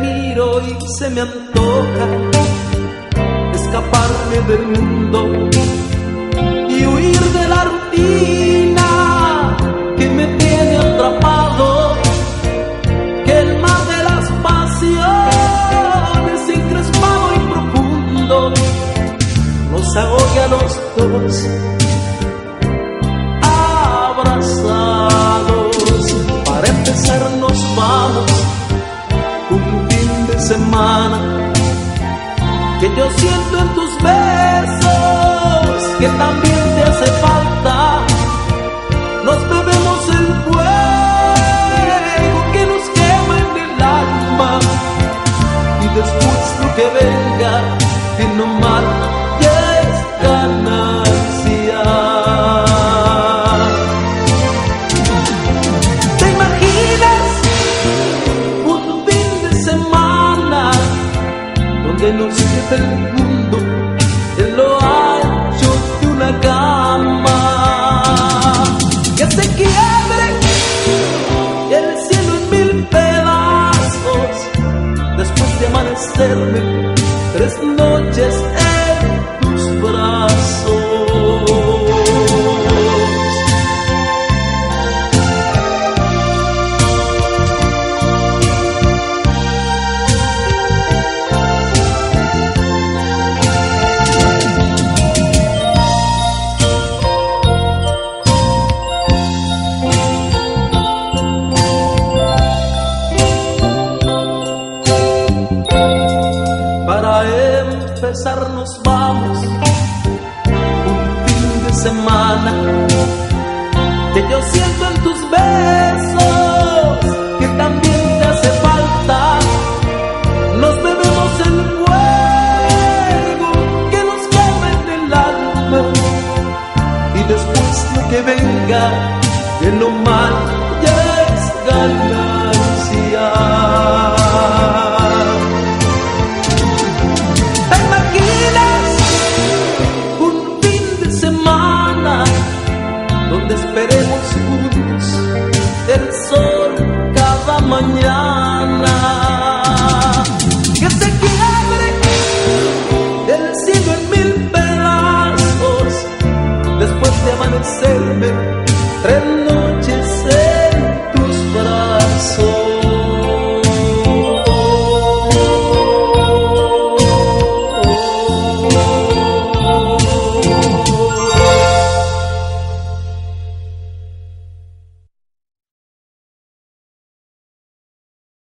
miro y se me antoja escaparme del mundo y huir de la rutina que me tiene atrapado, que el mar de las pasiones encrespado y profundo nos ahoga a los dos. Yo siento en tus besos que también te hace falta. Nos bebemos el fuego que nos quema en el alma y después lo que venga, que no mal donde nos quede el mundo en lo ancho de una cama? Que se quiebre el cielo en mil pedazos después de amanecerme tres noches vamos un fin de semana que yo siento en tus besos que también te hace falta. Nos bebemos el fuego que nos quema en el alma y después lo que venga de lo mal ya es ganancia. Esperemos juntos el sol cada mañana?